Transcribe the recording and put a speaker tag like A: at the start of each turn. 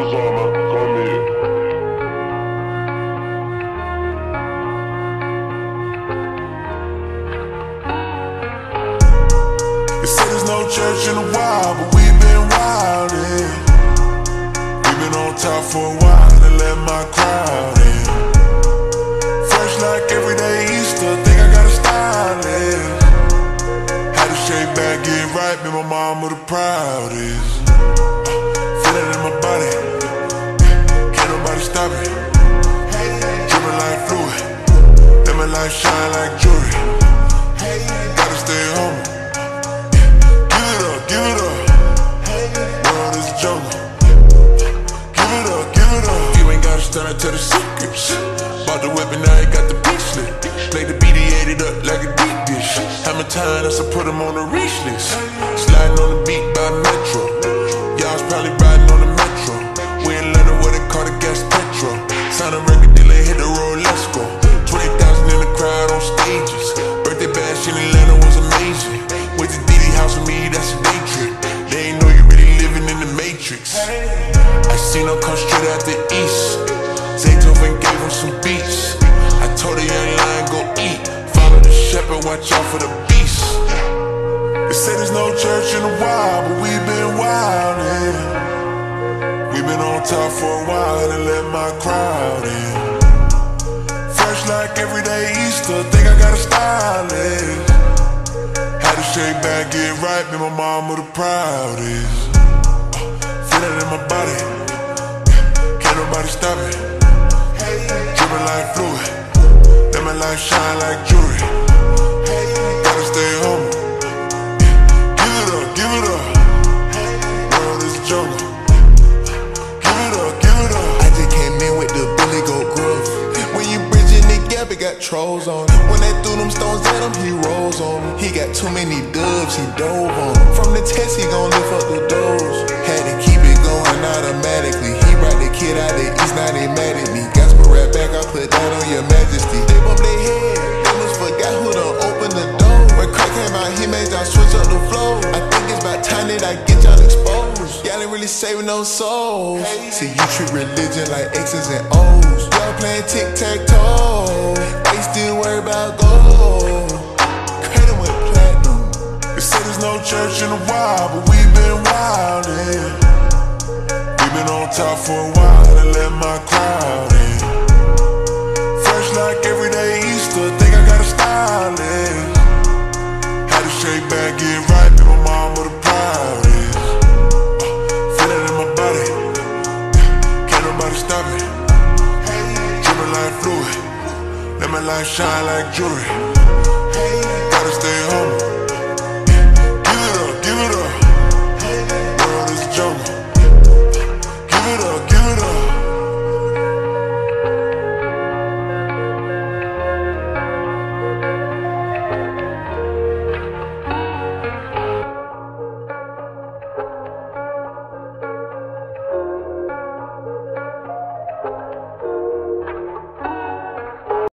A: They say there's no church in a while, but we've been wildin'. We've been on top for a while and let my crowd in. Fresh like everyday Easter, think I got a stylist. Had to shake back, get right, be my mama the proudest. Stand up to the secrets. Bought the and now you got the beach lit. Play the he ate it up like a deep dish. Hammer time, that's I put him on the reach list. Sliding on the beat by Metro. Y'all's probably riding on the Metro. We in Atlanta where they call the gas petrol. Sign a record deal and hit the road, let's go. 20,000 in the crowd on stages. Birthday bash in Atlanta was amazing. Went to Diddy house with me, that's a day trip. They ain't know you really living in the matrix. I seen her come straight out the east. Watch out for the beast. They say there's no church in the wild, but we've been wildin'. We've been on top for a while and let my crowd in. Fresh like everyday Easter, think I got a stylist. Had to shake back, get right, be my mama the proudest. Uh, Feel it in my body, can't nobody stop it. Drippin' like fluid, let my light shine like jewelry.
B: Trolls on it. When they threw them stones at him, he rolls on them. He got too many dubs, he dove on them. From the test, he gon' lift up the doors. Had to keep it going automatically. He brought the kid out the east, now they mad at me. Gospel rap back, I put that on your majesty. They bump their head, must forgot who done open the door. When crack came out, he made y'all switch up the flow. I think it's about time that I get y'all exposed. Y'all ain't really saving no souls. See, you treat religion like X's and O's. Y'all playing tic tac toe.
A: But we've been wildin'. We've been on top for a while and let my crowd in. Fresh like everyday Easter, think I got a stylist. Had to shake back, get right, be my mama the proudest. Uh, feel it in my body, can't nobody stop it. Drippin' like fluid, let my light shine like jewelry.